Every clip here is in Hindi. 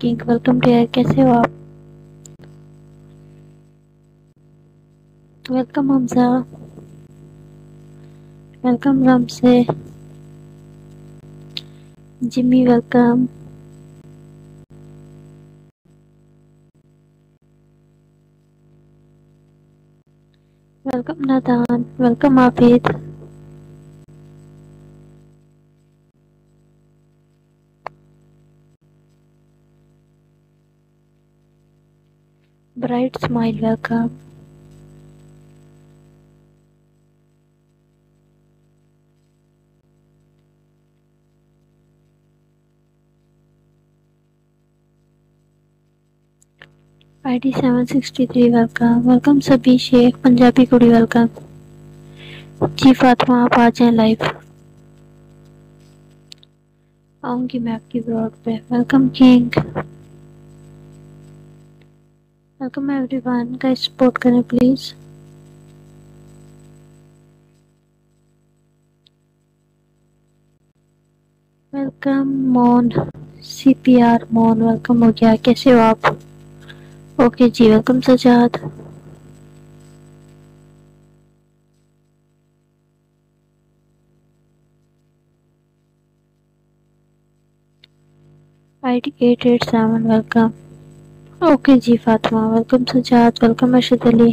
किंग वेलकम टू यार कैसे हो आप? वेलकम हमजा वेलकम राम से Jimmy welcome welcome Nadan welcome Abid bright smile, welcome. ID 763 welcome welcome सभी शेख पंजाबी कुड़ी वेलकम जी फातिमा आप आ जाए लाइव आऊँगी मैं आपकी ब्लॉग पे. वेलकम किंग वेलकम एवरीवन का सपोर्ट करें प्लीज़ वेलकम मोन सीपीआर मोन वेलकम हो गया। कैसे हो आप? Okay ji welcome Sajjad. I D eight eight seven welcome okay ji, Fatima welcome Sajjad welcome Arshad Ali.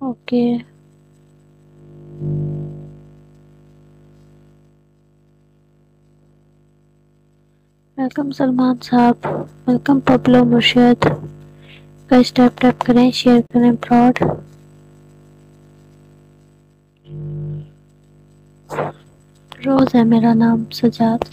Okay. Welcome Salman साहब welcome Pablo Murshad guys tap tap करें शेयर करें प्रॉड रोज़ है मेरा नाम सजाद।